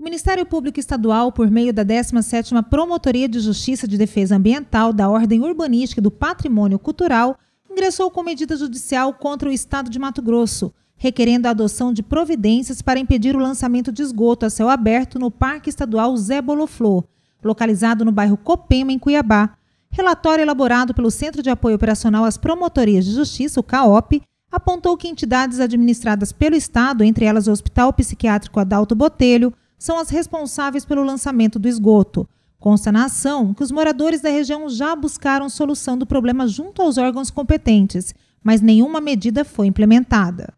O Ministério Público Estadual, por meio da 17ª Promotoria de Justiça de Defesa Ambiental da Ordem Urbanística e do Patrimônio Cultural, ingressou com medida judicial contra o Estado de Mato Grosso, requerendo a adoção de providências para impedir o lançamento de esgoto a céu aberto no Parque Estadual Zé Boloflor, localizado no bairro Copema, em Cuiabá. Relatório elaborado pelo Centro de Apoio Operacional às Promotorias de Justiça, o CAOP, apontou que entidades administradas pelo Estado, entre elas o Hospital Psiquiátrico Adalto Botelho, são as responsáveis pelo lançamento do esgoto. Consta na ação que os moradores da região já buscaram solução do problema junto aos órgãos competentes, mas nenhuma medida foi implementada.